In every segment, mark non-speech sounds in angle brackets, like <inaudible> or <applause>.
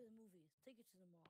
to the movies. Take it to the mall.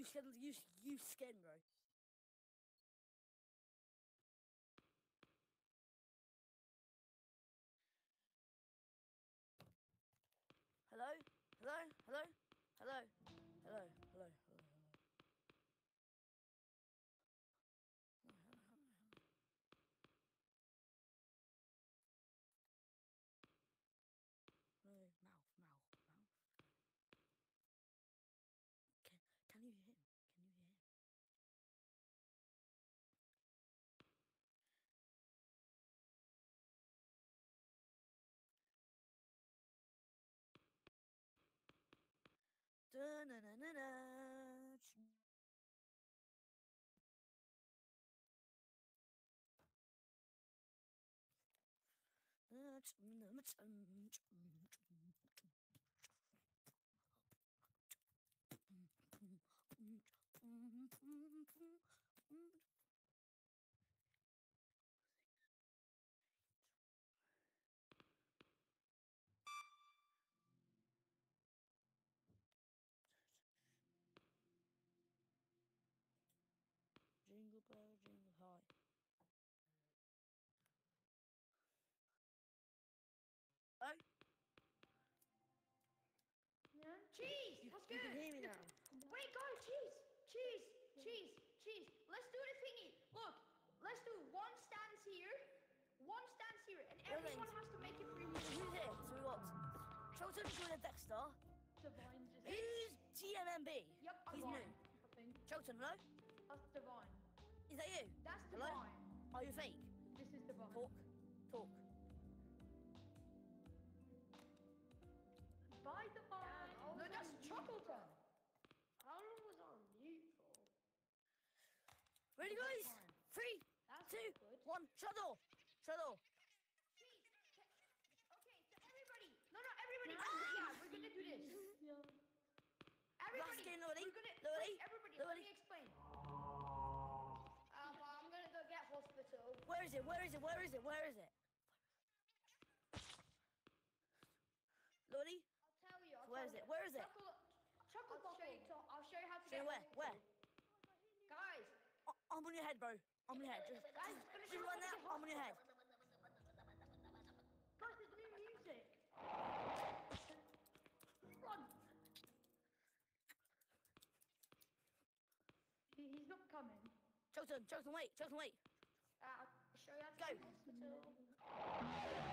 You skin, you, you skin, bro. na na na na na. Cheese! you, What's you good? can hear me now. Wait, guys, cheese! Cheese! Cheese! Cheese! Let's do the thingy! Look! Let's do one stands here, one stands here, and everyone has to make it three So who's here? So we got Charlton joined a Dexter. Divine just Who's TMMB? Yep, He's Divine, new. I think. Hello? That's Divine. Is that you? That's Divine. Hello? Are you fake? This is Divine. Talk. Talk. Ready, guys? Three, That's two, good. one. Shut door. Shut door. Okay, so everybody. No, no, everybody. <laughs> Yeah, we're gonna do this. Everybody. skin, Lodi. We're gonna. Lodi. Wait, everybody. Let me explain. Uh, well, I'm gonna go get hospital. Where is it? Where is it? Where is it? Where is it? Lodi, I'll tell you. I'll where tell is it? Where is it? Chocolate. Chocolate I'll show you. I'll show you how to Show get where? hospital. Where? I'm on your head, bro. I'm on your head. Just, guys, just, just you now. I'm on your head. guys, there's new music. Run. He, he's not coming. Chilton, Chilton, wait, Chilton, wait. Uh, I'll show you how to Go.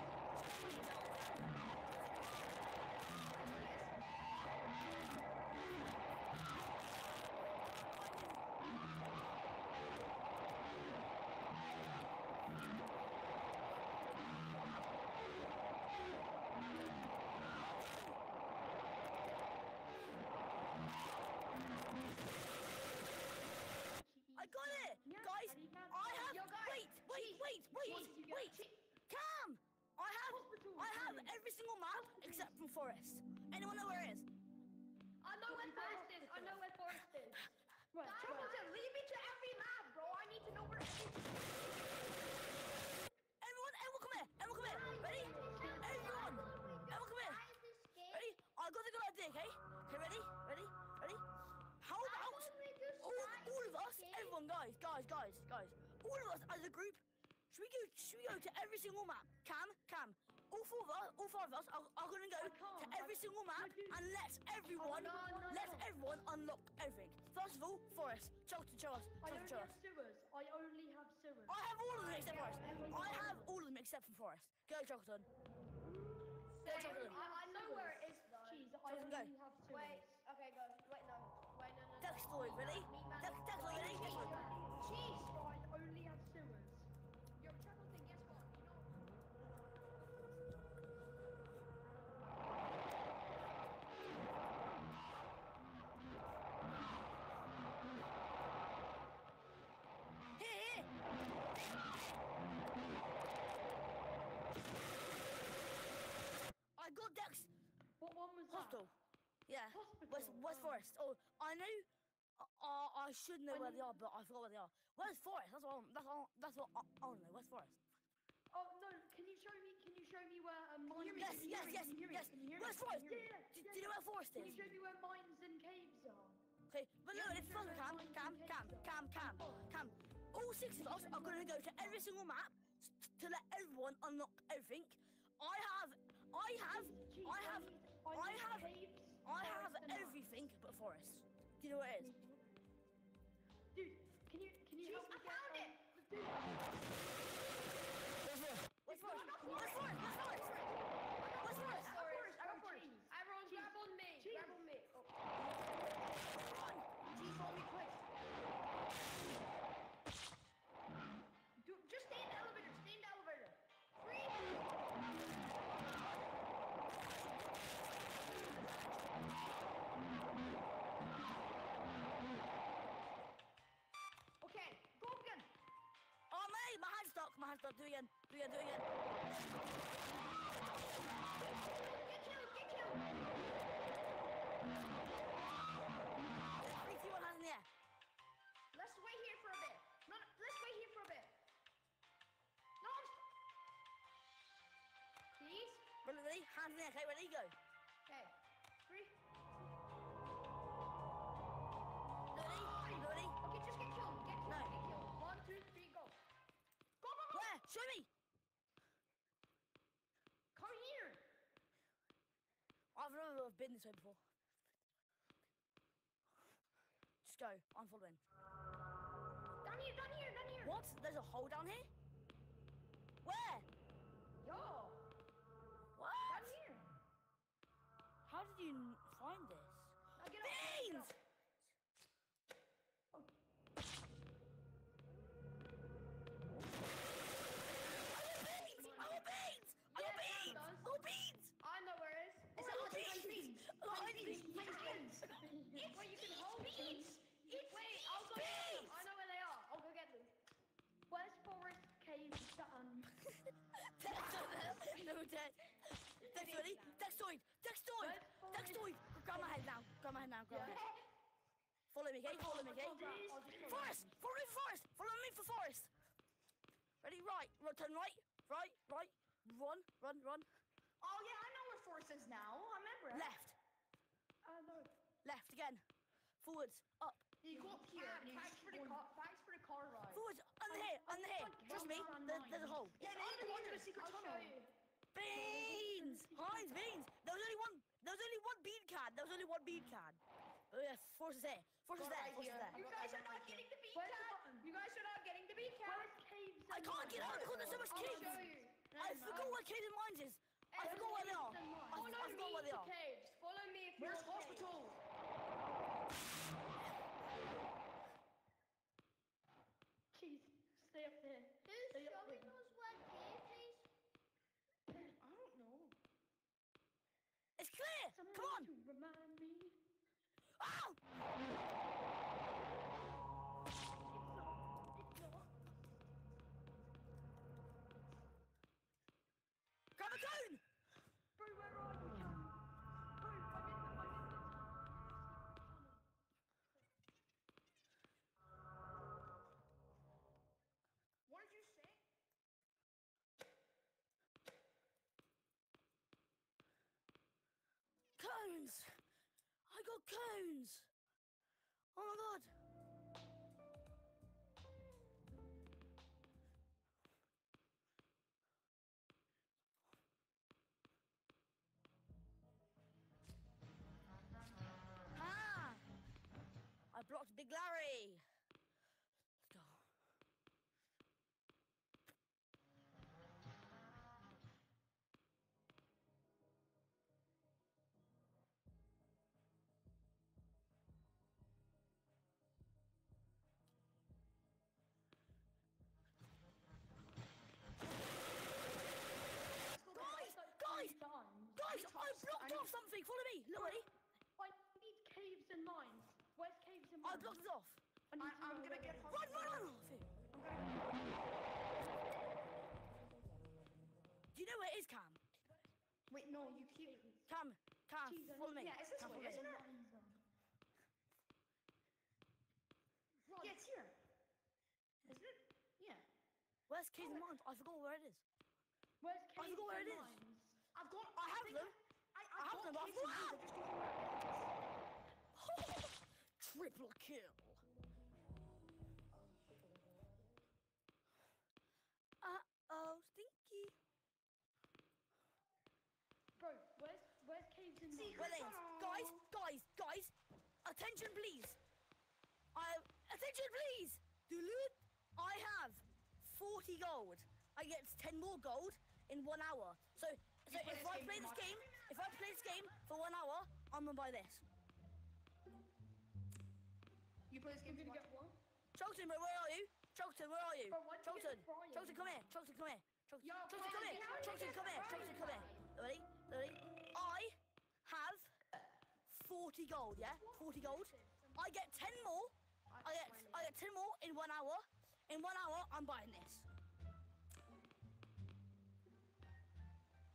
Except from Forest. Anyone know where it is? I know where Forest is. I know where Forest is. <laughs> Right, Hamilton, lead me to every map, bro. I need to know where. Everyone, everyone, come here. Everyone, come here. Ready? Everyone, everyone, come here. Ready? I got the good idea. Okay. Okay. Ready? Ready? Ready? How about all, all of us? Everyone, guys, guys, guys, guys. All of us as a group. Should we go? Should we go to every single map? Cam, Cam. All four of us, five of us are, are gonna go to every I- single map and let everyone, oh, no, no, let no. everyone unlock everything. First of all, Forest, Chelton, show us, I only show have sewers. I only have sewers. I have all of them except Forest. I have all of them except for Forest. Go, Chelton. Go, I, I know where it is though. Jeez, I Chilton, go. only have sewers. Wait, okay, go. Wait, no. Wait, no, no. no. Dextoid, ready? Dex, Dextoid, ready? Dextoid. Jeez, bro, I only have sewers. Yo, Shackleton, guess what? You know. Here, here. I got Dex What one was that? Hostel. Yeah. Hospital. West, West oh. Forest. Oh, I know. Uh, I should know I where they are, but I forgot where they are. Where's Forest? That's what. I, that's all. That's what I, to know. Where's Forest? Oh no! Can you show me? Can you show me where uh, mines? Yes, yes, yes, Can you hear me? yes. Can you hear me? Where's Forest? hear me? Do, do you know where Forest Can you show me where mines and caves are? Okay, but no, Yeah, it's fun, Cam, Cam, Cam, Cam, Cam, Cam. All six of us are going to go to every single map to let everyone unlock everything. I have, I have forests, and mines. everything but Forest. Do you know where it is? Dude, can you can you Jeez, help me I found it. Dude, hand's stuck. My hand's stuck. Do it again. Do it again. Do it again. Get killed. Get killed. Three, two, one, hands in the air. Let's wait here for a bit. No, no, let's wait here for a bit. No, I'm Please? Ready? Hands in the air. Okay, ready? Go. I've been this way before. Just go. I'm following. Down here, down here, down here. What? There's a hole down here? Where? Yo, What? down here. How did you n- find this? Now get up. get Beans! up. Beans! Oh, beans! Oh, Yeah, beans! that does. Oh, beans! I know where it is. Is Oh, it beans! beans? Oh, beans! Beans. It's Wait, you can hold beans. them. It's Wait, I'll go get them. beans. I know where they are. I'll go get them. Where's Forest Cave Saturn? No, Dex. Dex, ready? Dextoid! Dextoid! Where's Forest? Dextoid! Grab my head now. Grab my head now. Grab my head. Follow me, okay? Follow me, okay? I'll just go Forest! Follow me Forest! Follow me for Forest! Ready? Right. Right. Turn right. Right. Right. Run. Run. Run. Oh yeah, I know where Forest is now. I remember. it. Left. Uh, no. Left again. Forwards. Up. You go up here. Thanks and you thanks just for the car. Thanks for the car ride. Forwards. Under here. Under here. Trust me. There's, there's a hole. Yeah, It's they go under into here. the secret I'll tunnel. show you. Beans. Heinz beans. There was only one. There was only one bean can. There was only one bean can. Oh yes. Force is there. Force is there. right Force is there. You guys are not getting the beat Where's the You You guys are not getting to be Where's caves I can't get out because there's so much I'll caves. show you. I forgot where caves and mines is. I forgot where they are. caves. I, I me forgot where they to are. caves. Follow me if you Where's want caves. hospital? Cheese, stay up there. Who's Stay up showing there. us where cave is? I don't know. It's clear. Someone Come on. to remind me. Ow! Got cones. Oh my god. Follow me, look ready. I need caves and mines. Where's caves and mines? I mines? blocked it off. I need I, to I'm gonna get is. Run, run, hospital. run! Do you know where it is, Cam? Wait, no, you keep. Cam, Cam, Cheese, I follow me. Yeah, it's this Cam, way, isn't it? Mines. Yeah, it's here. Isn't it? Yeah. Where's Keys oh. and Mines? I forgot where it is. Where's I caves forgot where and it is. mines? I've got. I have think them. I, I, I have them, but I kids and forgot. I just don't know where it is. Triple kill. Uh oh, stinky. Bro, where's where's caves and mines? Where? Guys, guys, guys, attention please. I attention please. Duluth, I have 40 gold. I get 10 more gold in one hour. So, so play if this I play too this much. game, if I play this game for one hour, I'm gonna buy this. You play this game too get one. Cholton, where where are you? Cholton, where are you? Cholton. Cholton, come here. Cholton, come here. Cholton, come here. how Cholton, come here. Brian Cholton, come here. Ready? Ready? I have 40 gold, yeah? 40 gold. I get 10 more. I get I get 10 more in one hour. In one hour, I'm buying this.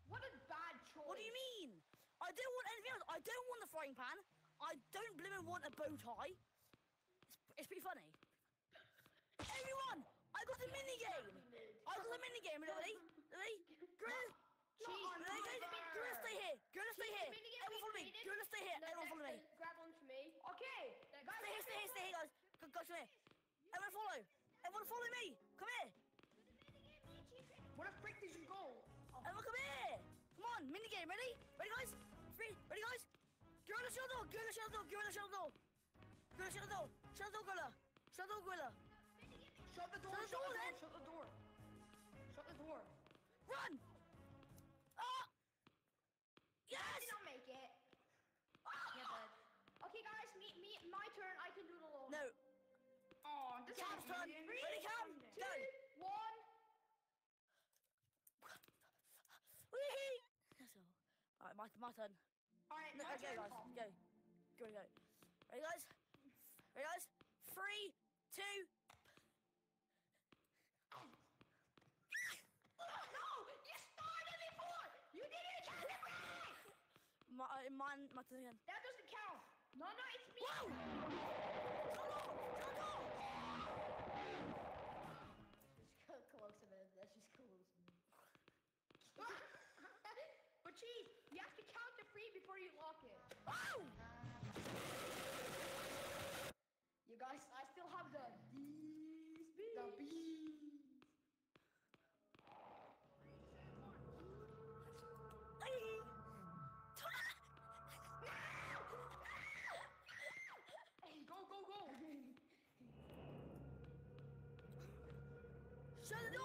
What a. What do you mean? I don't want anything else. I don't want the frying pan. I don't blimmin' want a bow tie. It's, it's pretty funny. Everyone, I got the mini game. I got the mini game. Ready? Ready? Gorilla. Cheese, Ready, guys? Gorilla, stay here. Gorilla, stay here. Everyone follow me. Gorilla, stay here. No, Everyone follow me. Grab one for me. Okay. Guys, Stay here, stay here, stay here, guys. Gu- Guys, come here. Everyone follow. Everyone follow me. Come here. Where the frick did you go? Everyone come here. Come on, mini game. Ready? Ready, guys? Three. Ready, guys? Gorilla, shut the door. Gorilla, shut the door. Gorilla, shut the door. Gorilla, shut the door. Shut the door, Gorilla. Shut the door, Gorilla. Shut the door. Shut the door. Shut the door. Shut the door. Run! Ah! I Yes! did not make it. Yeah, bud. Okay, guys, me, me, my turn. I can do it alone. No. Oh, this Cam's is turn. easy. Ready, Cam? Two, Go. one. Whee! That's all. Alright, my, my turn. Alright, No, my okay, turn. guys. Go. Go, go. Ready, guys? Ready, guys? Three, two. No, you started before. You didn't get it right. My, uh, mine, my turn again. That doesn't count. No, no, it's me. Whoa! Before you lock it. Ow! Oh! You guys, I still have the bees. bees. The bees. Hey, go, go, go. question.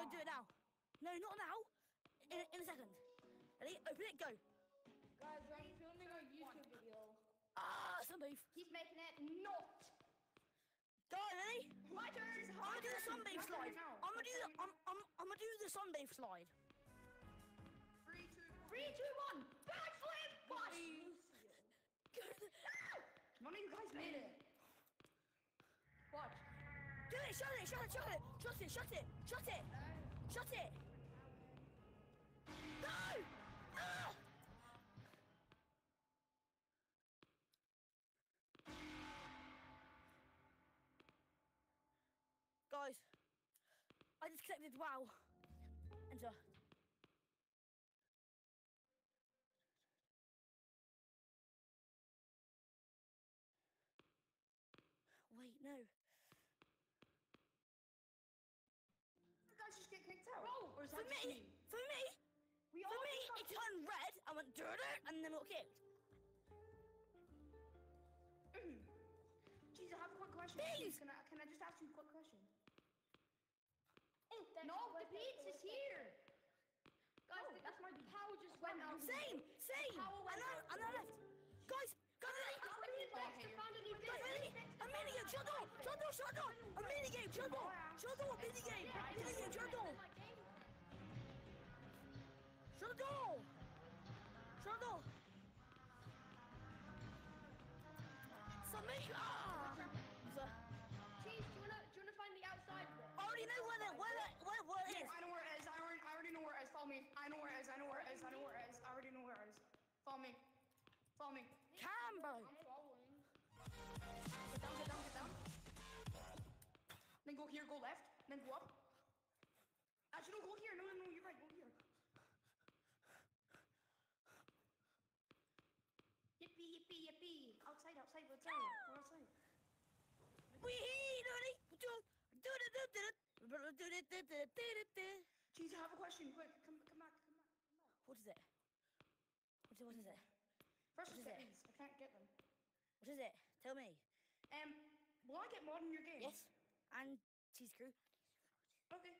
Go do it now. No, not now. In, in a second. Ready? Open it. Go. Guys, I'm filming a YouTube video. Ah, sunbathe. He's making it not. Go. Ready? My turn. I'm gonna do the sunbathe slide. I'm gonna do the. I'm. I'm. I'm gonna do the sunbathe slide. Three, two, three, two, one. Backflip. Watch. Go None of you guys made it. Watch. Do it. Shut it. Shut it. Shut it. Shut it. Shut it. Shut it. Shut it. No. Ah! Guys, I just connected WoW. Enter. Wait, no. You guys just get kicked out. Or is For that just me, for me, We for me, just got it turned red. I went dirt and then got kicked. <clears throat> Jeez, I have a quick question. Please. Can I, can I just ask you a quick question? Oh, No, the pizza's here. Guys, Oh, that's my power just went went out. out. Same, same. Power And went I, and I left. Guys, guys, ready? Guys, ready? A mini game. Shut the door. Shut the door. Shut the. A mini game. Shut the. Shut the door. Mini game. Mini game. Shut the door. Shut the door. Shut. Submit. Ah. Cheese, do you wanna do you wanna find the outside? I already know where the where the where, where it is. I know where it is. I already, I already know where it is. Follow me. I know where it is. I know where it is. I know where it is. I already know where it is. Follow me. Follow me. Cambo. I'm following. Get down, get down, get down. Then go here, go left. Then go up. Actually, no, go here. No, no, no, you're right. Go here. Yippee, yippee, yippee. Outside, outside, outside. We're outside. We ready? Do do do do do do do do do do do do. Jeez, I have a question. Quick, come, come back, come back. What is it? What is, what is it? First, What let's is get it? these. I can't get them. What is it? Tell me. Um, will I get mod in your game? Yes. And cheese crew. Okay.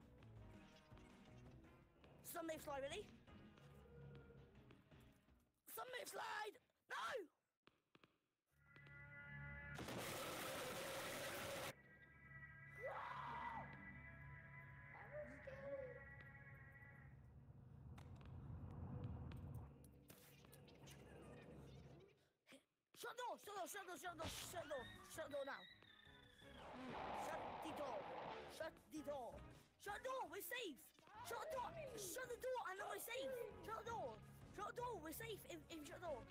Sunday slide. Ready? Sunday slide. No. Shut door, shut door, shut door, shut door, shut door, shut door now. Shut the door. Shut the door. Shut the door, we're safe. Shut the door. Shut the door and then we're safe. Shut the door. Shut the door, we're safe if you shut the door.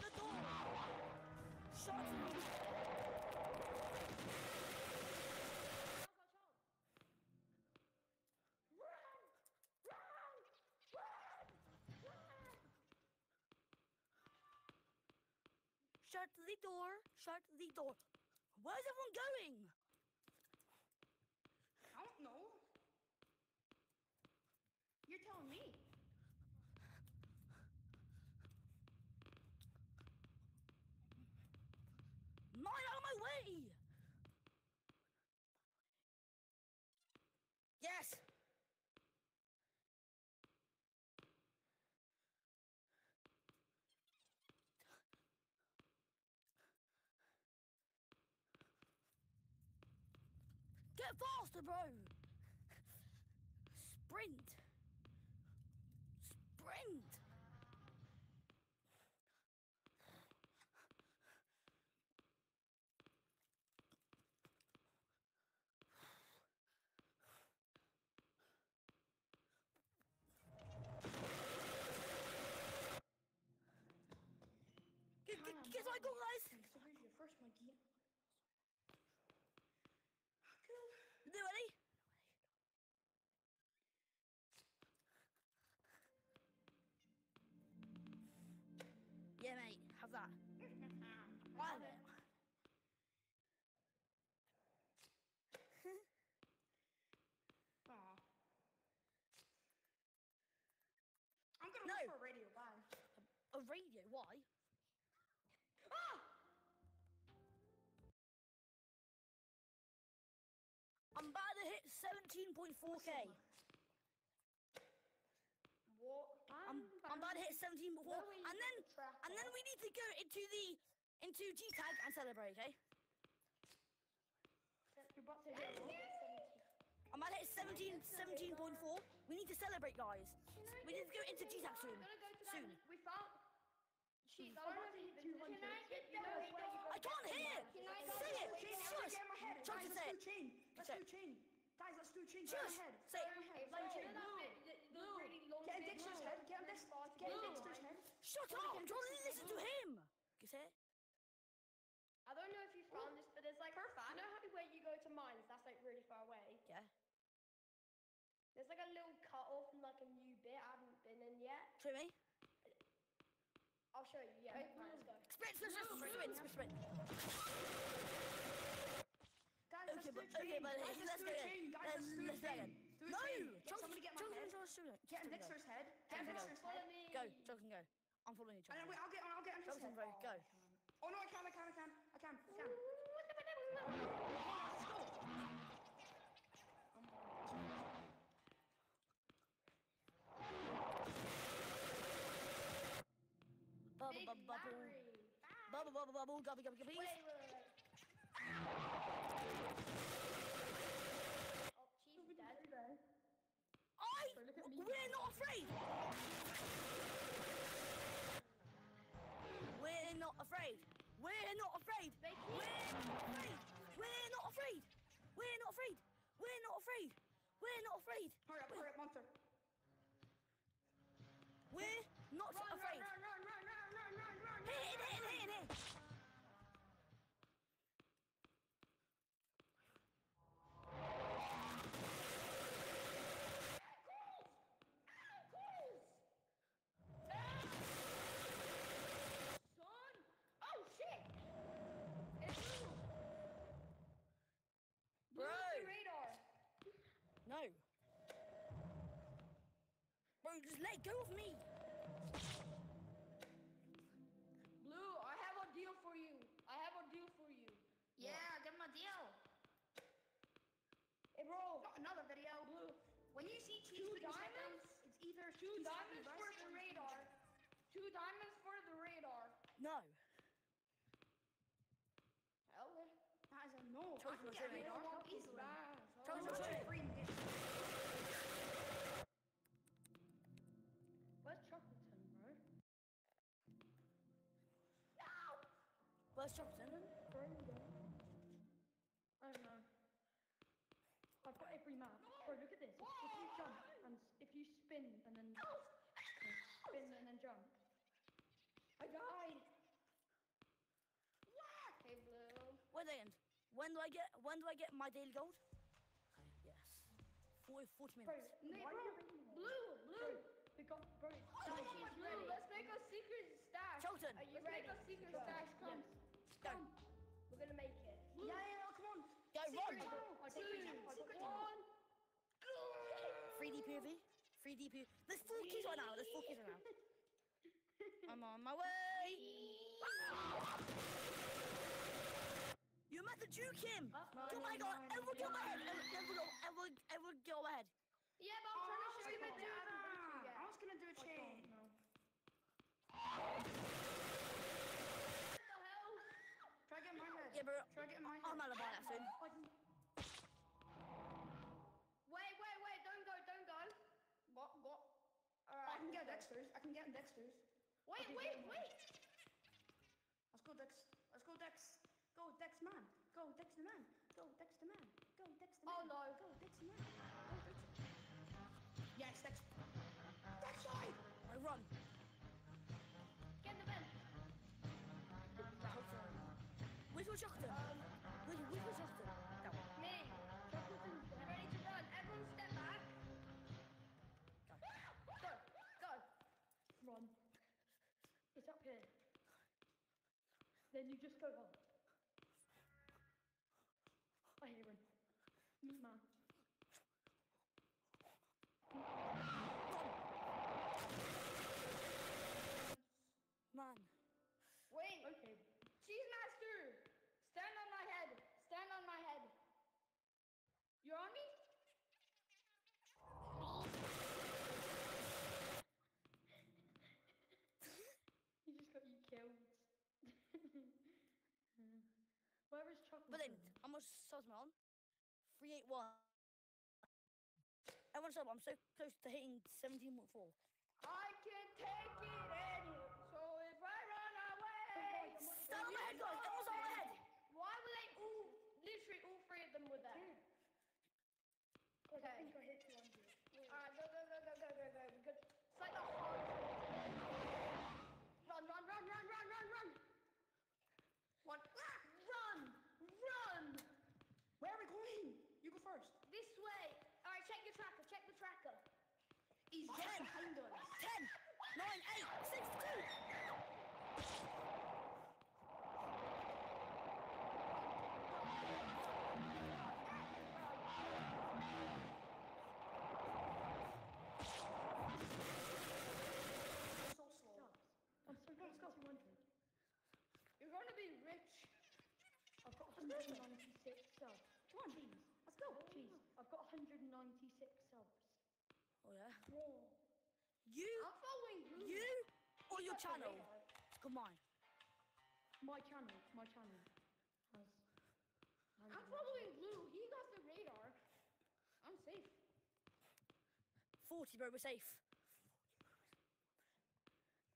Shut the door. Shut the door. Shut the door. Shut the door. Where's everyone going? I don't know. Telling me. Mine out of my way! Yes! Get faster, bro! Sprint! friend. 17.4k. What? I'm, I'm about to hit 17.4, Where were you and then track and then we need to go into the into G tag and celebrate. Okay? You're about to hit what? I'm about to hit 17 17.4. We need to celebrate, guys. We need to go into G tag soon. Go to that. Soon. We found. She's I'm gonna hit Can I get you know where you go? I can't hear. Can I Say it. the chain? Shush. Get in my head. Chuck Guys, it, let's say it. chain. Let's Say do chain. Guys, let's do chain. Get in Shush. head. Say it. Okay, Line so chain. that bit, the, the really long Get in bit. Dexter's Blue. head. Get in Dex- get in Blue. Dexter's head. Shut up! I'm trying to listen to him. You say it? I don't know if you found this, but there's like, Perfect. you know how where you go to mines, that's like really far away. Yeah. There's like a little cut off and like a new bit I haven't been in yet. Show me. I'll show you. Yeah, right, let's go. Sprint, sprint, sprint, sprint, sprint, sprint, sprint. Guys, let's Okay, but okay, but Guys, let's let's go again. Guys, Let's let's let's go chain. again. No. Get somebody get my head. Chuck, Get in head. Get in Chuck, Dexter's Follow head. Go, Chuck and go. I'm following you, then wait, I'll get, I'll get Chuck head. and go. Go. Oh no, I can, I can, I can, I can, I can. Bubble, Big bubble, bubble. Bubble, bubble, bubble. Gubby, gubby, gubby. Wait, wait, wait. Oh, she's dead. I. We're not afraid. We're not afraid. We're not afraid. We're not afraid. We're not afraid. We're not afraid. We're not afraid. We're not afraid. Hurry up, hurry up, monster. We're not Run, run, afraid. run, run, run, run, run, run, run. Hit, hit, hit, hit, hit. Son! Oh shit! It's blue! Blue Bro. the radar! No. Bro, just let go of me. Blue, I have a deal for you. I have a deal for you. Yeah, give him a deal. Hey bro, Not another video. Blue, When you see Two put your diamonds? it's either two diamonds for the radar. Two diamonds for the radar. No. Hell. That is a no. I Chosen can was get really radar hard. easily. Chosen Where's Chocolate? I don't know. I've got every map. Bro, look at this. If, if you jump and if you spin and then spin and then jump. I died. Hey, Blue. Wait a second. When do I get when do I get my daily gold? Yes. 40, 40 Bro, minutes. Nick, bro, Blue, Blue. We got, bro. Guys, Blue, let's make a secret stash. Chosen. Are you? Let's make a secret stash. Come. Go. Come. We're gonna make it. Yeah, yeah, oh, come on. Go run. I Secret two. channel, secret one. 3D POV. 3D POV. There's four keys right now. There's four keys right now. <laughs> I'm on my way. You meant to juke him. Oh my god. Ever go ahead. Ever, ever go. Ever, ever go ahead. Yeah, but I'm Oh, trying I to was show you gonna do two. that. I was gonna do a chain. What the hell? Try to get in my head. Yeah, bro. Try to get in. I'm out of that soon. Wait, wait, wait! Don't go, don't go. What? What? All I can get. Dexter's. I can get Dexter's. Wait, Okay, wait, wait! Let's go Dex. Let's go Dex. Go Dex man. Go Dex the man. Go Dex the man. Go Dex the oh, man. Oh, no. Go Dex the man. Then you just go up. I hear him. Meat man. Man. Wait. Okay. Cheese master. Stand on my head. Stand on my head. You're on me? He just got you killed. Hmm. Where is chocolate? But then, how much subs am I on? 381. Everyone sub, I'm so close to hitting 17.4. I can take it any. So if I run away. On my head, guys! Everyone's on my head! Why were they all, literally all three of them were there? Okay. think I hit 200. Alright, go, go, go, go, go, go, go. Because it's like the hard. Run, run, run, run, run, run, run. One. Ah, run, run. Where are we going? You go first. This way. Alright, check your tracker, check the tracker. He's just 10, behind us. 10, 9, 8, 6, 2. So slow. I'm so close to 200. You're gonna be rich. I've got 196 subs. Come on, James. Let's go. Jeez, I've got 196 subs. Oh, yeah? Whoa. You, I'm following blue. you, or your channel? radar. Combine. My channel, my channel has. I'm following blue. He got the radar. I'm safe. 40, bro, we're safe.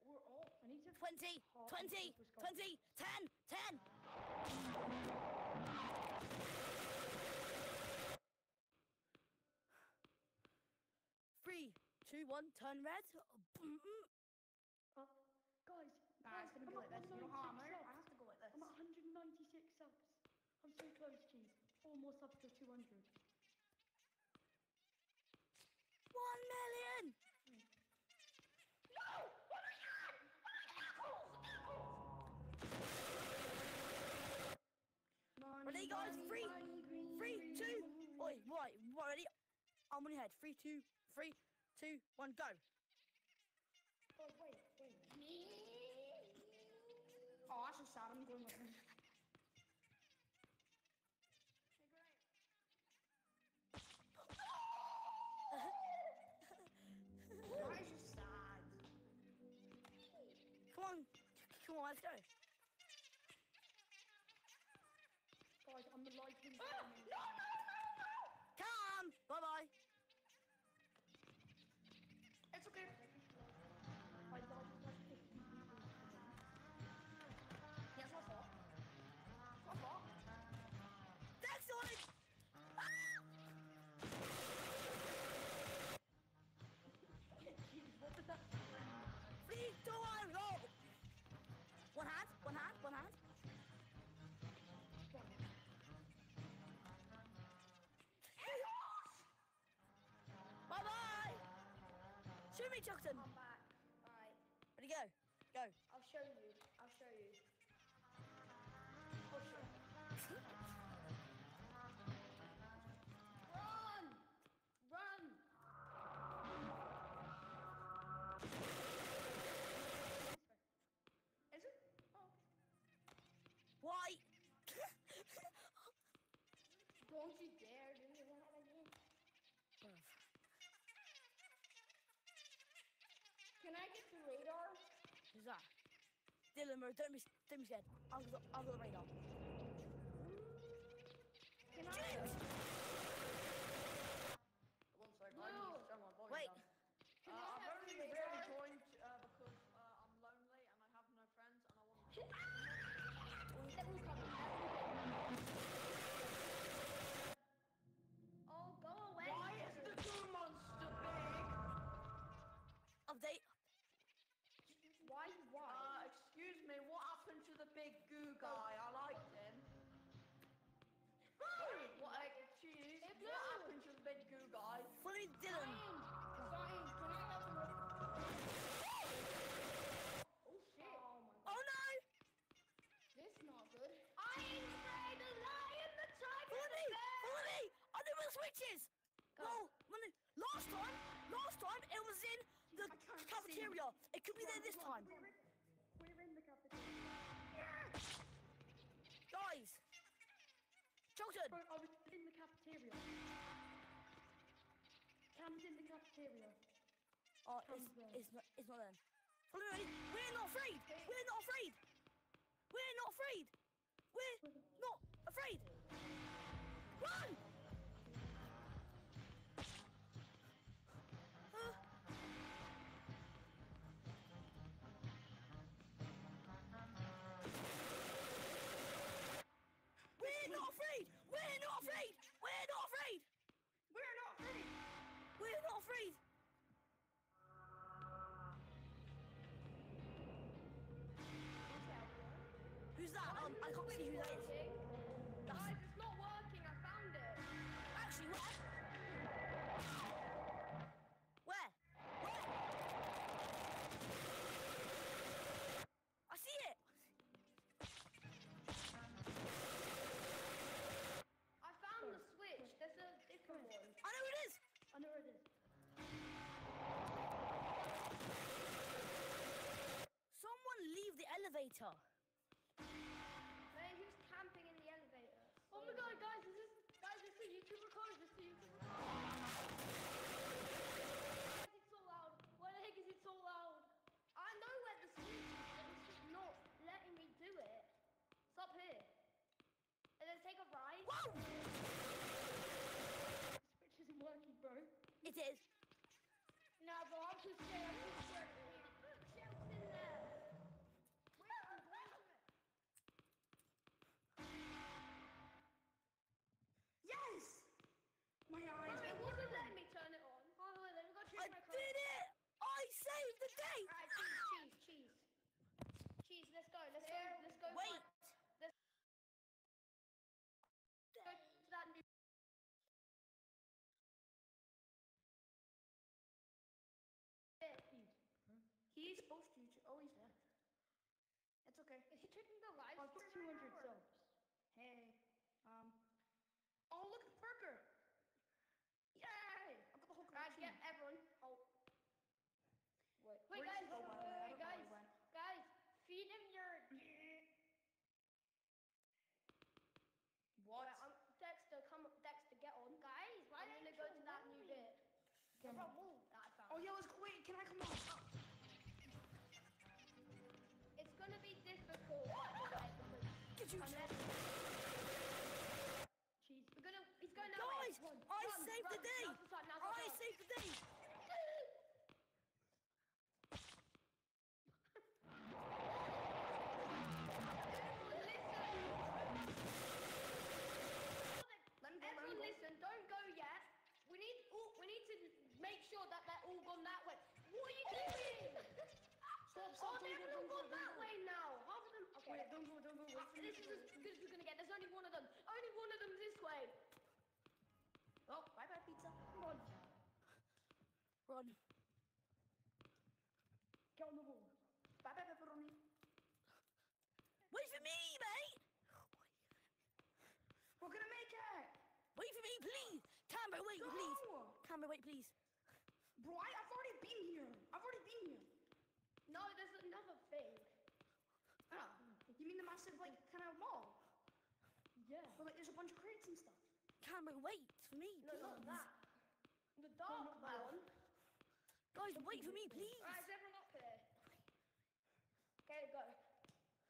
We're all. I need to. 20, 20, the people's gone. 20, 10, 10. Three, two, one, turn red. Uh, guys, Nah, guys, it's gonna I'm be like this. You know how I'm 196 I have to go like this. I'm at 196 subs. I'm so close, jeez. Four more subs to 200. One million. No! Oh my god! Apples! Apples! Ready, guys? Three, three, two. Oi, right, right, ready? I'm on your head. Three, two, three, two, one, go. Oh, wait, wait. Oh, so sad. I'm going with him. That is sad. Come on, come on, let's go. Chuckton. Come back. Alright. Ready, go. Go. I'll show you. Dylan, bro, don't be, don't be scared. I've got, I've got the radar. Can I? witches! When last time, last time it was in the cafeteria. See. It could be there this time. We're we're in the cafeteria. Guys, Chilton. Bro, I was in the cafeteria. Cam's in the cafeteria. Oh, it's, it's not, it's not then. Follow me. We're not afraid. We're not afraid. We're not afraid. We're not afraid. Run! Elevator. Hey, who's camping in the elevator? Oh my god, guys, is this guys, this is a YouTuber code. This is a YouTuber code. Why is it so loud? Why the heck is it so loud? I know where the switch is, but it's just not letting me do it. It's up here. And then take a ride. Whoa! Switch isn't working, bro. It is. No, bro, I'm too scared. I'm too scared. Shelf's in there. Wait, I'm going to it. Yes! My eyes. It wasn't letting me turn it on. Oh, wait, let me go I change my code. did it! I saved the day! Alright, cheese, cheese, cheese. Cheese, let's go, let's go, let's go. Wait! Let's go to that new. He's supposed to. Oh, he's left. It's okay. Is he checking the live I've got 200 subs. Hey, because Did you unless Cheese. we're gonna, he's going that way. Guys, Run, I run, saved the run. day! The time, now's the I time. saved the day! Let me go, Everyone listen, don't go yet. We need all, we need to make sure that they're all gone that way. What are you doing? Stop, oh, stop, they've don't all go, gone don't that go. way now. Half of them. Okay. Wait, don't go, don't go. Wait for me This is as good as we're gonna get. There's only one of them. Only one of them this way. Oh, bye bye pizza. Come on. Run. Get on the wall. Bye bye pepperoni. Wait for me, mate! Oh we're gonna make it. Wait for me, please! Camber, wait, Go. please! Camber, wait, please. Bro, I, I've already been here. I've already been here. No, there's another thing. Ah, you mean the massive like kind of mall? Yeah. Where like there's a bunch of crates and stuff. Camber, wait for me, No, not please. that. The dark not that one. Guys, wait for me, please! Alright, is everyone up here? Okay, go.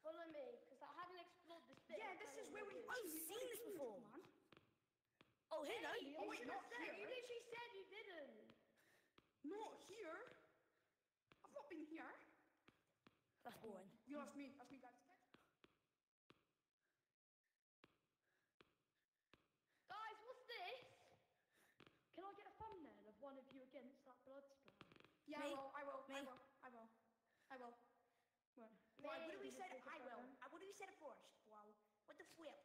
Follow me, because I haven't explored this bit. Yeah, this is where we. I've seen this before. Man. Oh, here, no! Hey, Oh, wait, not said- here. You literally said you didn't. Not here. I've not been here. That's boring. You asked me. Ask me, guys. Guys, what's this? Can I get a thumbnail of one of you against that blood splatter? Yeah, Me. I will. I will. I will. I will. I will. Right. Well, I Me. literally said Take will. I would have said it first. Wow. What the flip?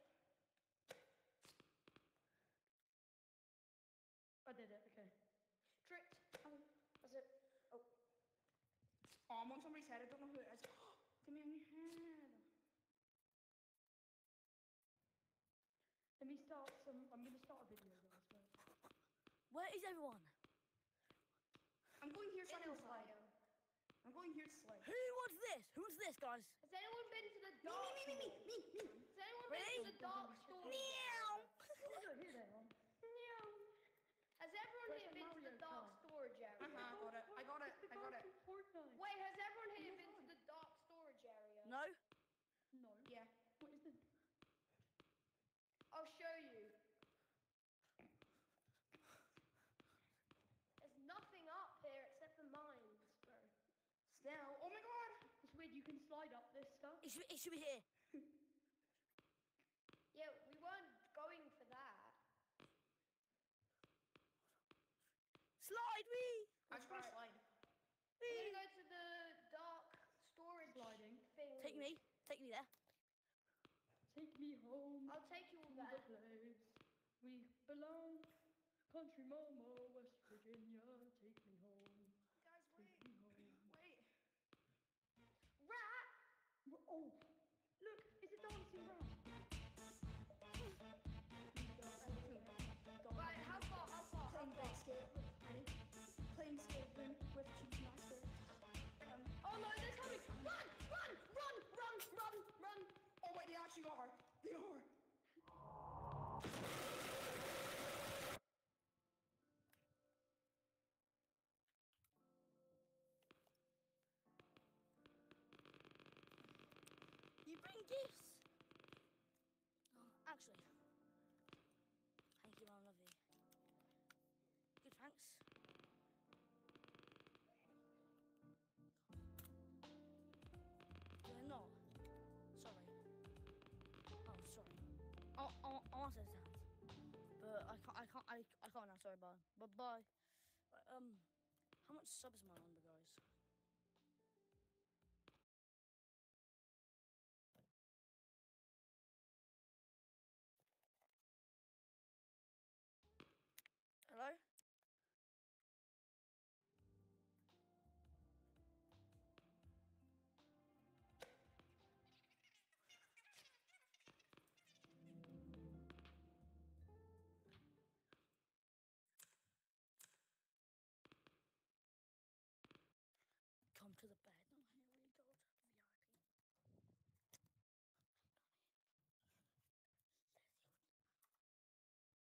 I did it, okay. Tricked. Oh, that's it. Oh, I'm on somebody's head. I don't know who it is. <gasps> Give me on your head. Let me start some, I'm gonna start a video. Where is everyone? I'm going here so I In can the slide. fire. I'm going going here to slay. Who wants this? Who wants this, guys? Has anyone been to the Me, dark? me, me, me, me, me, me. Has anyone Really? been to the dark storage? Meow. Oh, here they are. Has everyone Where's here the been to the Mario dark Kart? storage area? Uh-huh, I got it. I got it. It's the I got guy it. from Fortnite. Wait, has everyone here been to the dark storage area? No. No. Yeah. What is this? I'll show you. There's nothing up here except for mines, bro. Still. Oh my god. It's weird. You can slide up this stuff. It should, it should be here. <laughs> Yeah, we weren't going for that. Slide me. I just want to slide. We're gonna go to the dark storage Sliding. thing. Take me. Take me there. Take me home. I'll take you all to the there. place we belong. Country mama, West Virginia. Bring gifts. Oh, actually. Thank you, I love you. Good, thanks. You're not. Sorry. Oh, sorry. Oh, oh, I want to sound. But I can't, I can't, I, I can't now, sorry, bye. But bye. Um, how much subs am I on,